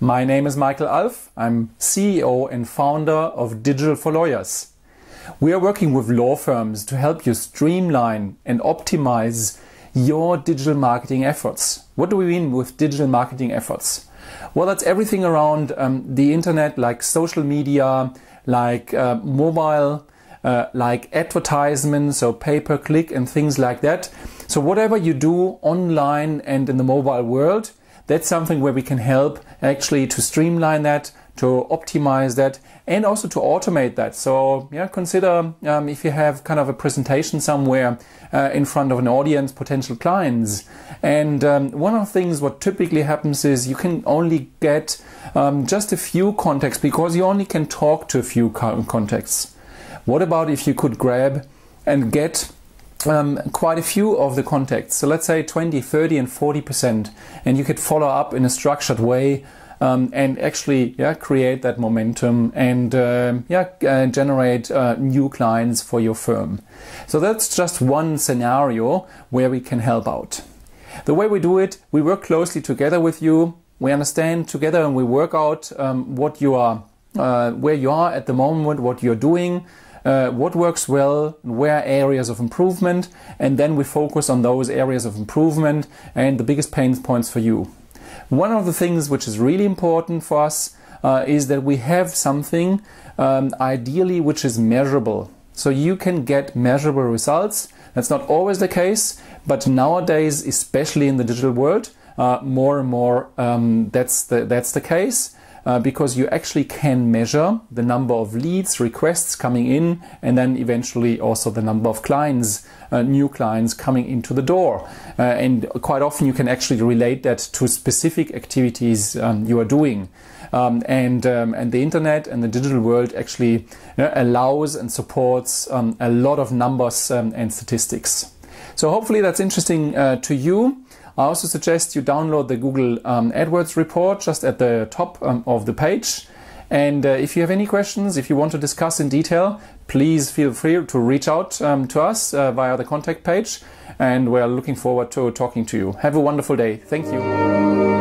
My name is Michael Alf. I'm CEO and founder of Digital4Lawyers. We are working with law firms to help you streamline and optimize your digital marketing efforts. What do we mean with digital marketing efforts? Well, that's everything around um, the internet, like social media, like uh, mobile, uh, like advertisements, so pay per click and things like that. So, whatever you do online and in the mobile world, that's something where we can help actually to streamline that, to optimize that, and also to automate that. So, yeah, consider um, if you have kind of a presentation somewhere uh, in front of an audience, potential clients. And um, one of the things what typically happens is you can only get um, just a few contacts because you only can talk to a few contacts. What about if you could grab and get um, quite a few of the contacts. So let's say 20, 30, and 40%. And you could follow up in a structured way um, and actually yeah, create that momentum and uh, yeah, uh, generate uh, new clients for your firm. So that's just one scenario where we can help out. The way we do it, we work closely together with you. We understand together and we work out um, what you are, uh, where you are at the moment, what you're doing, uh, what works well, where areas of improvement, and then we focus on those areas of improvement and the biggest pain points for you. One of the things which is really important for us uh, is that we have something um, ideally which is measurable. So you can get measurable results. That's not always the case, but nowadays, especially in the digital world, uh, more and more um, that's the that's the case uh, because you actually can measure the number of leads, requests coming in, and then eventually also the number of clients, uh, new clients coming into the door. Uh, and quite often you can actually relate that to specific activities um, you are doing. Um, and um, and the internet and the digital world actually you know, allows and supports um, a lot of numbers um, and statistics. So hopefully that's interesting uh, to you. I also suggest you download the Google um, AdWords report just at the top um, of the page. And uh, if you have any questions, if you want to discuss in detail, please feel free to reach out um, to us uh, via the contact page. And we're looking forward to talking to you. Have a wonderful day. Thank you.